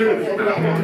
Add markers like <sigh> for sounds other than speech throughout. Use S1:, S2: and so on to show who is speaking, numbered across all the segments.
S1: I'll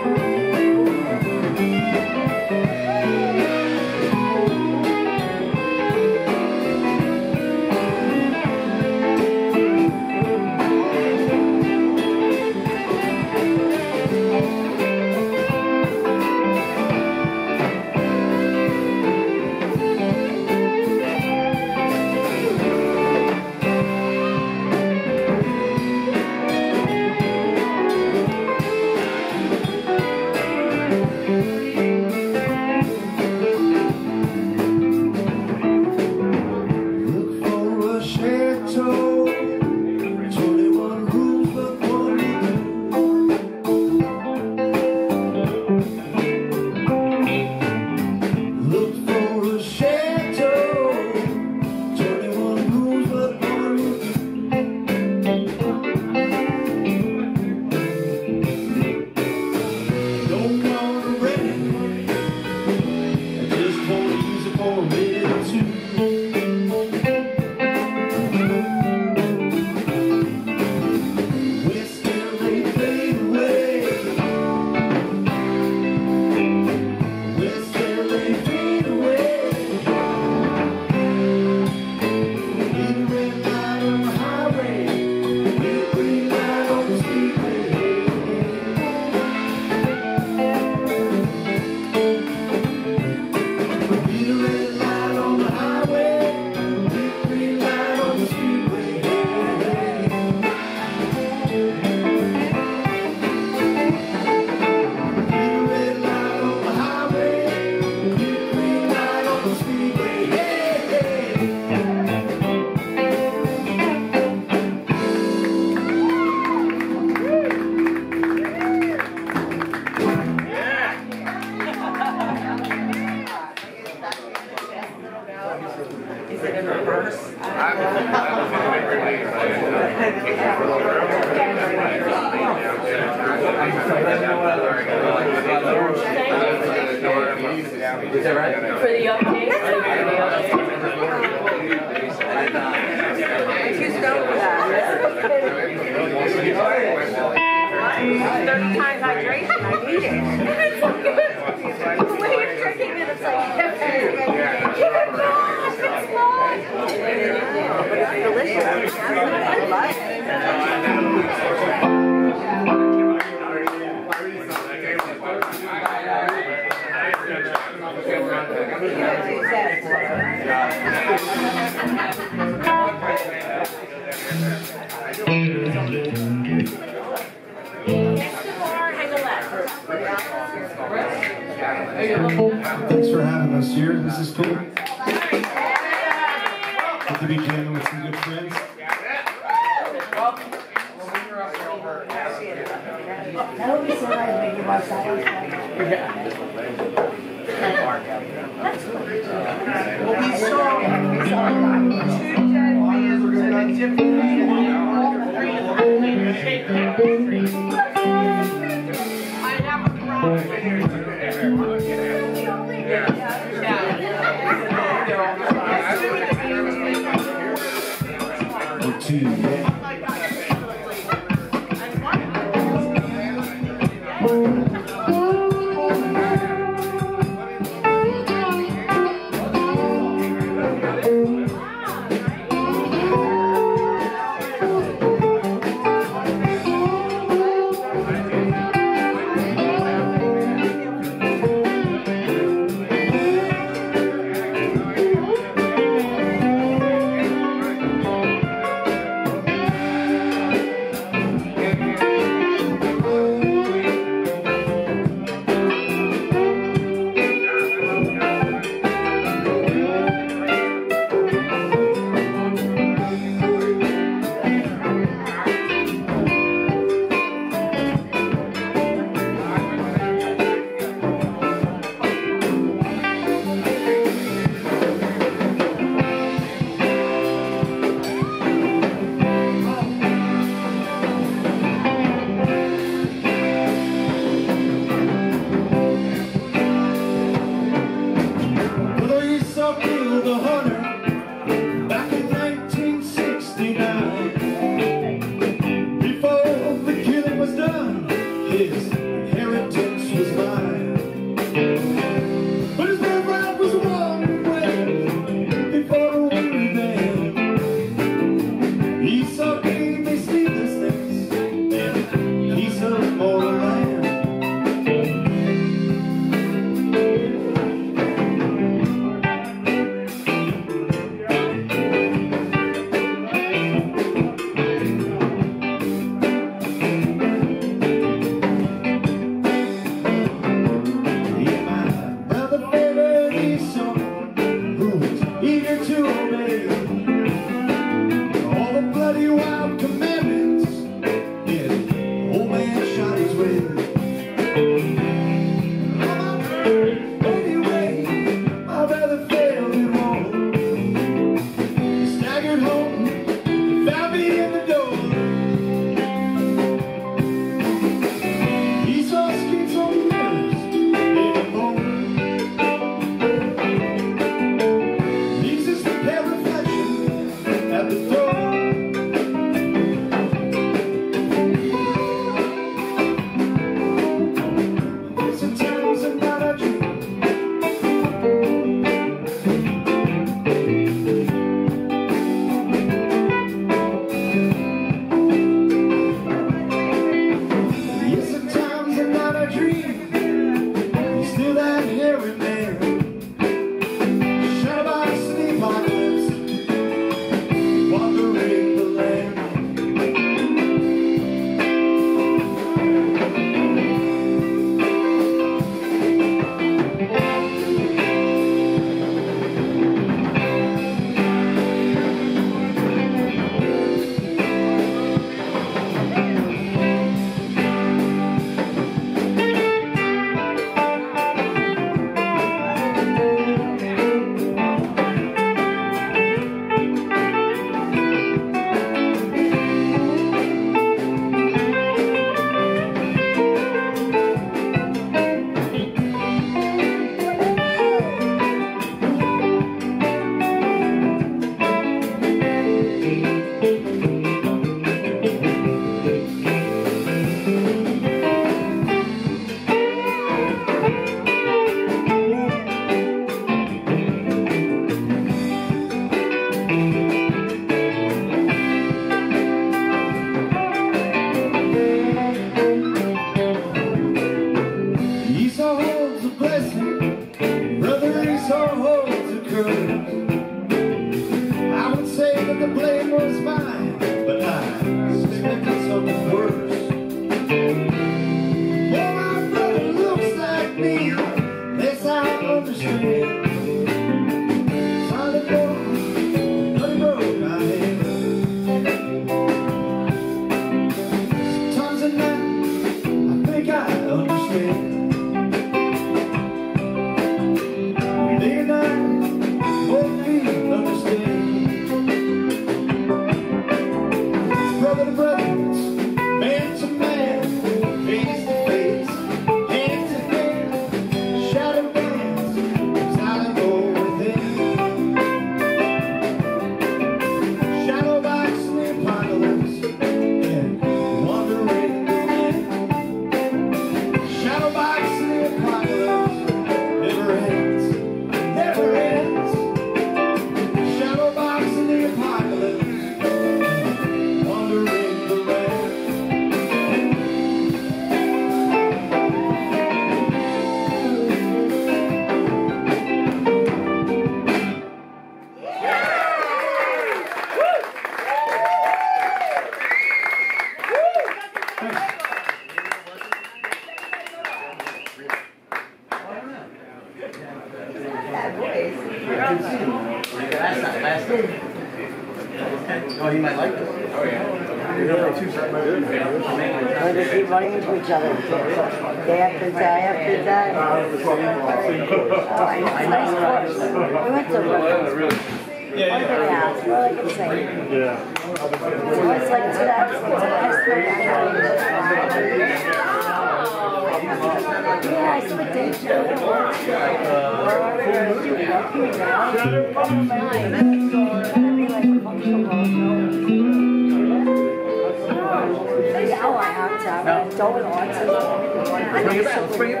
S1: Bring it back, bring it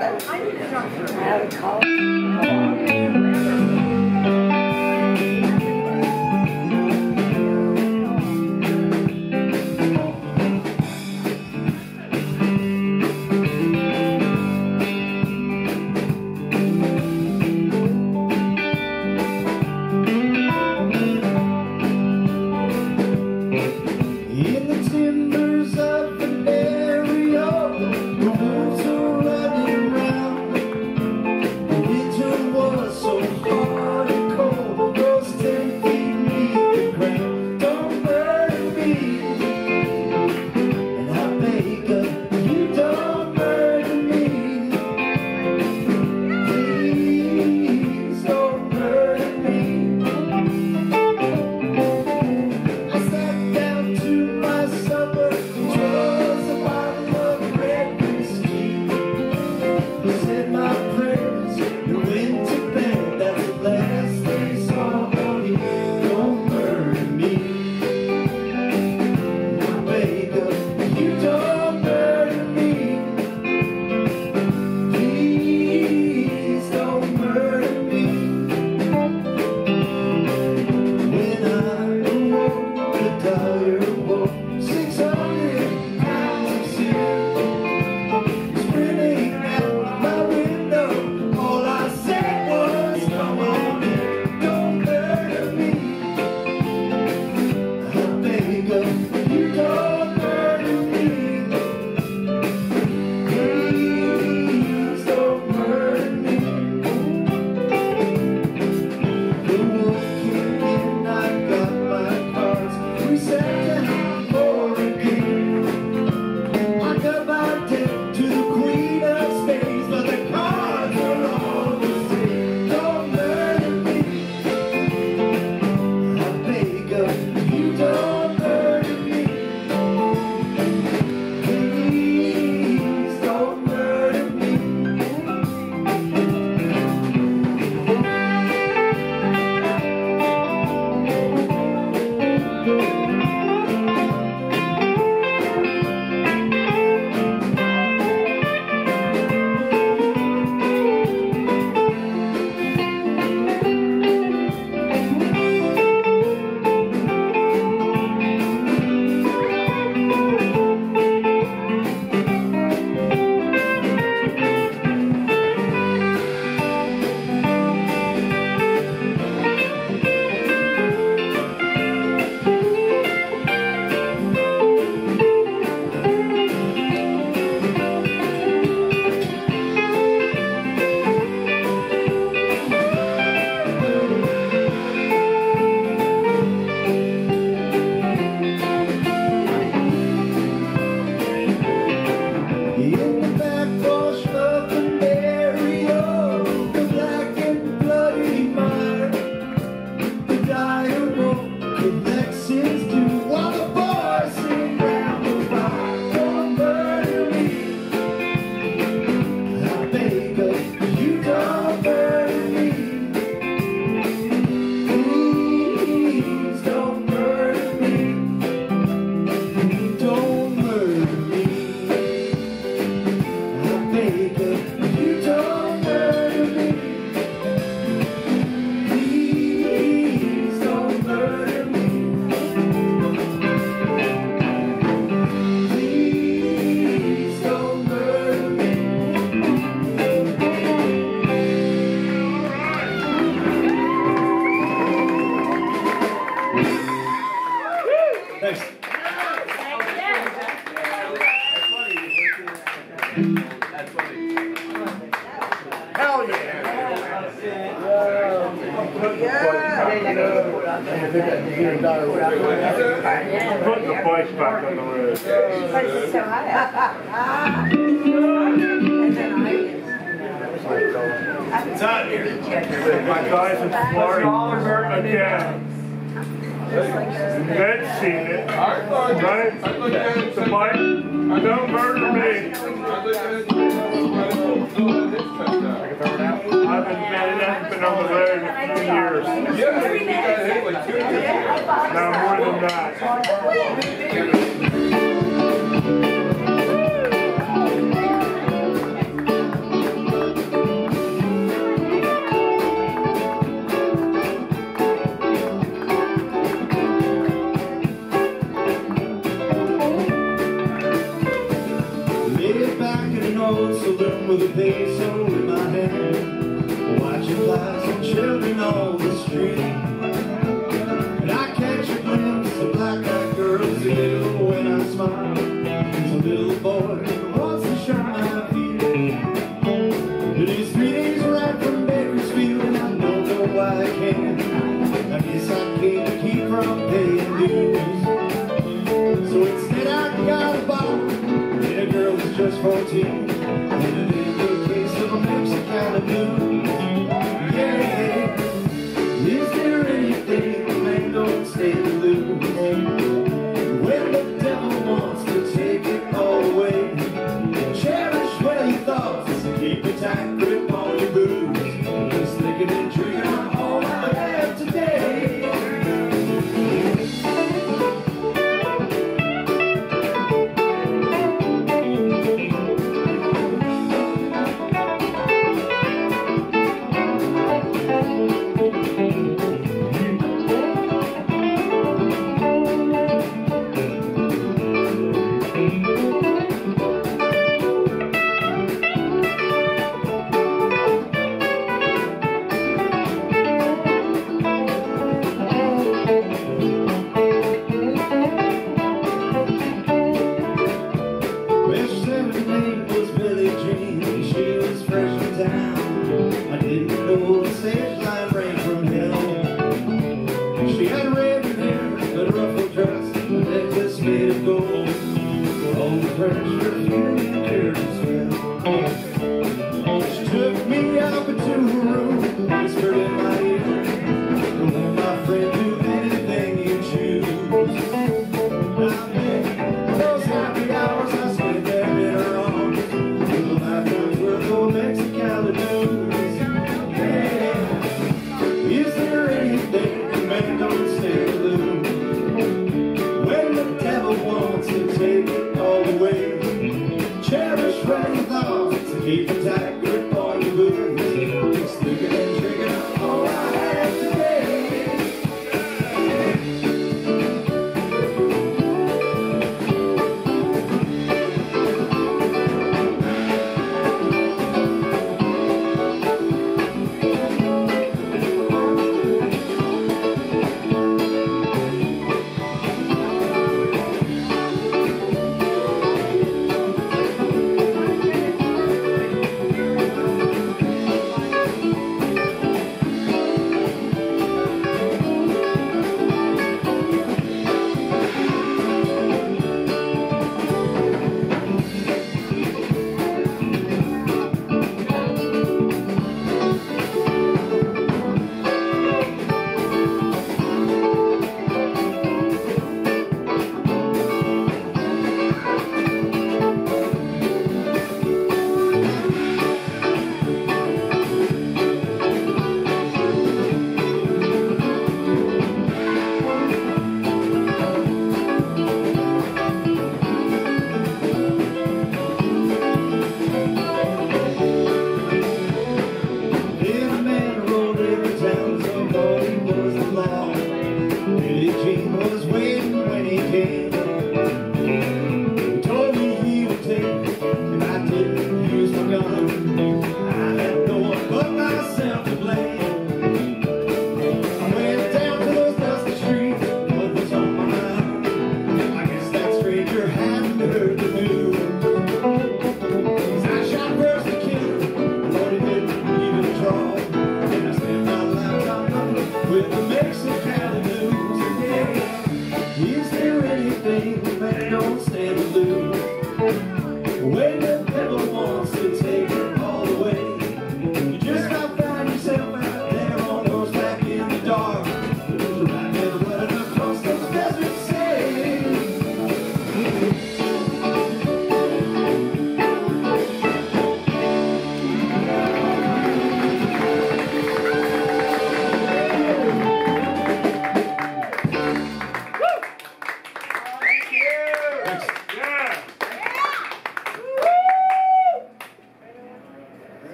S1: back.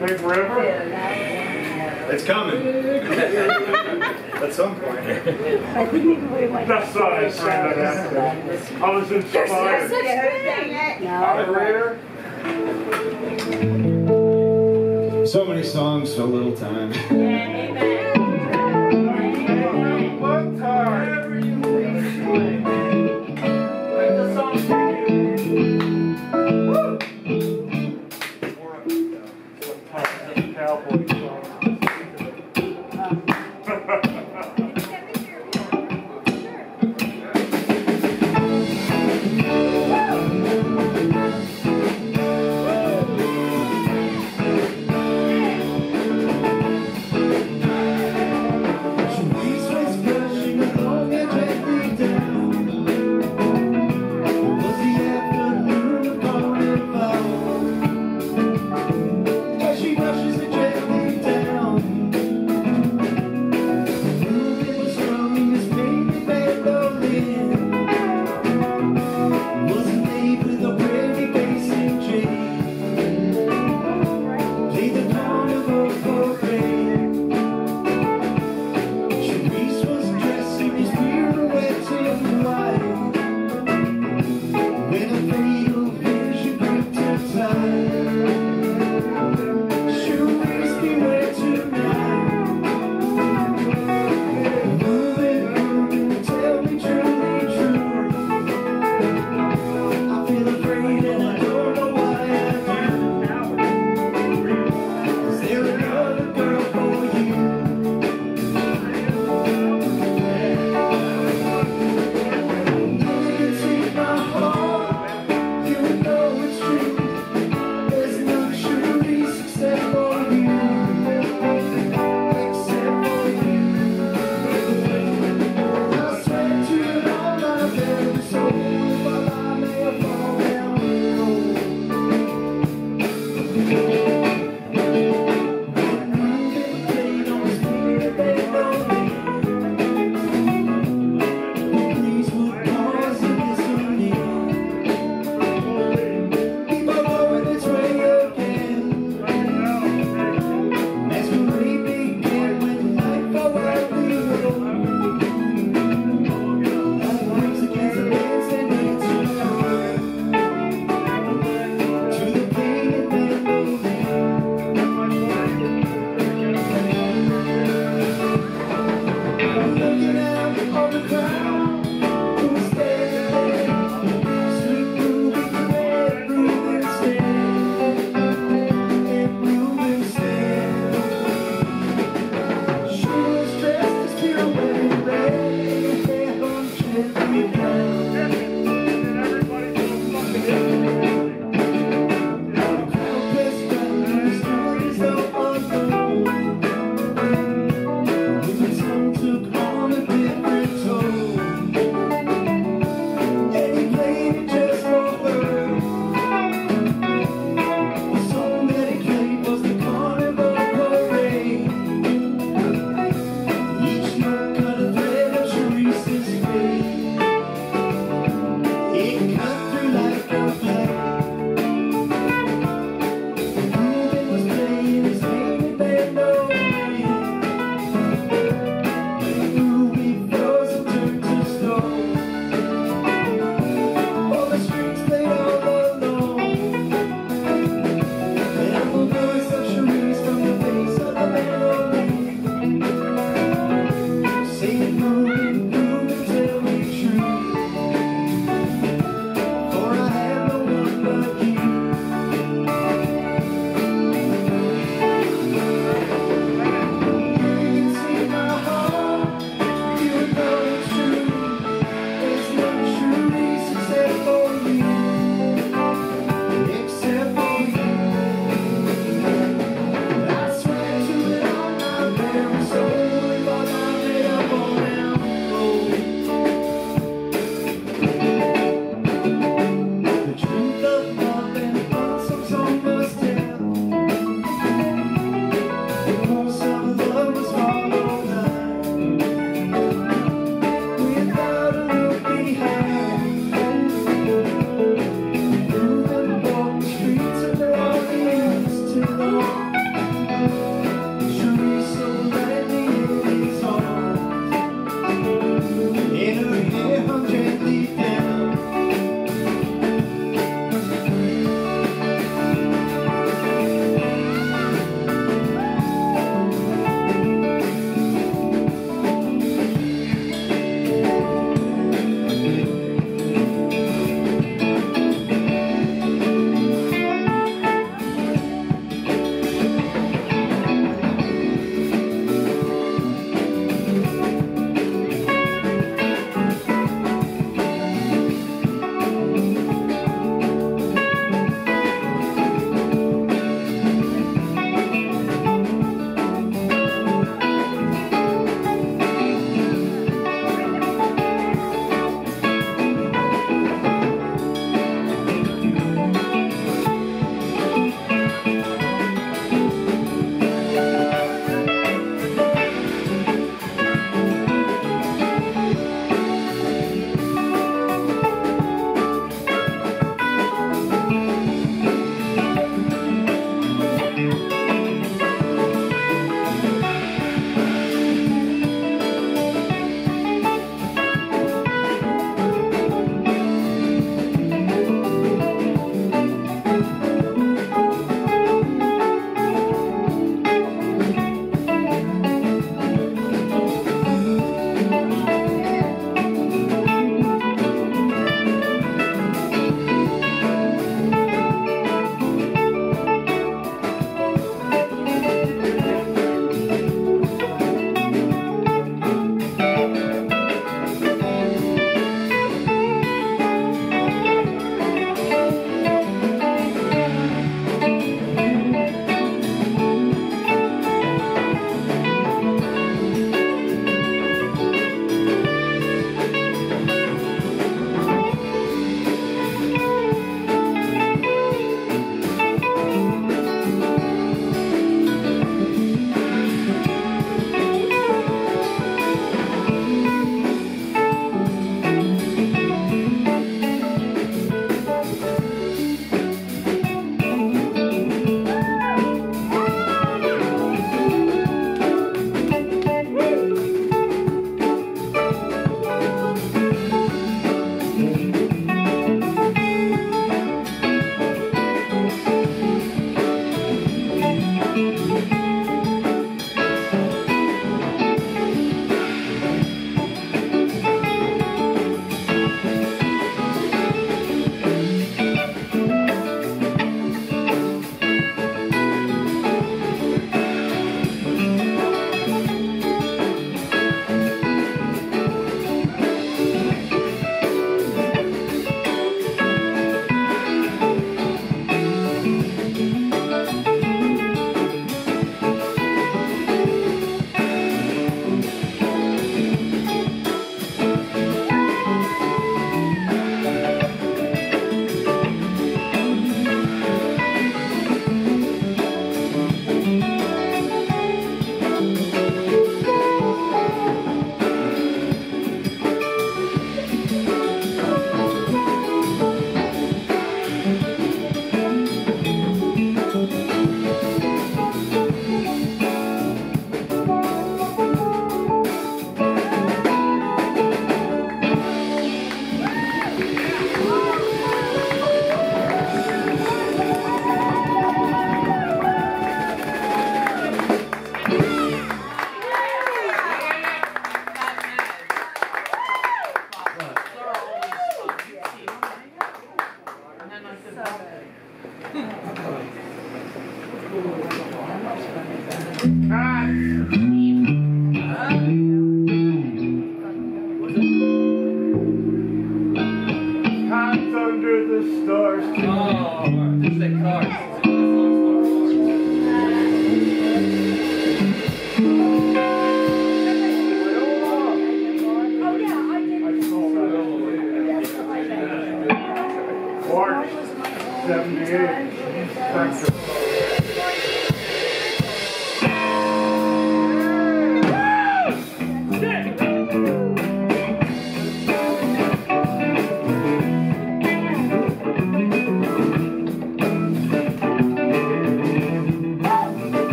S2: Big River.
S1: It's coming. <laughs> At some point.
S3: I not maybe we went.
S2: That's why I turned that after. I was inspired.
S3: No.
S4: So many songs, so little time.
S2: One